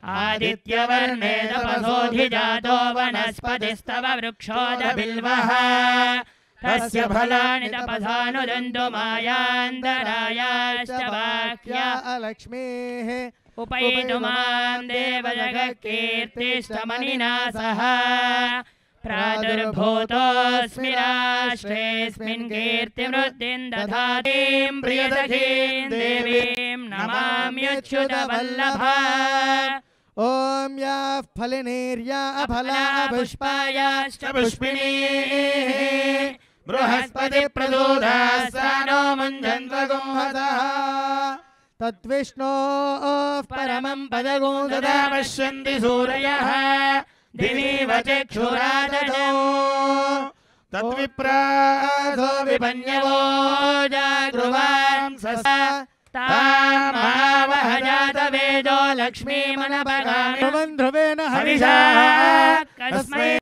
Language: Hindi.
आदित्यवर्णे तपसोऽधिजातो वनस्पतिस्तव वृक्षोदबिल्वः तस्य फलानि तपसानुदन्तु मायान्तरायाश्च वाक्या लक्ष्मीः उपैतु माँ देवजगकीर्तिष्टमनिना सह प्रादुर्भूतोऽस्मि राष्ट्रेऽस्मिन् कीर्तिवृद्धिं दधातीं प्रियसखीं देवीं नमाम्यच्युतवल्लभा। ॐ याः फलिनीर्या अफला पुष्पायाश्च पुष्पिणीः बृहस्पति प्रदोधास्तानो मुञ्जन्वगुंहतः तद्विष्णोः परमं पदगुं सदा पश्यन्ति सूरयः दिवीव चक्षुरादनो तद्विप्रासो विपन्यवो जागृवांससा तामावह जातवेदो लक्ष्मीमनपगामि मन ध्रुवेण ध्रुवे कस्मै।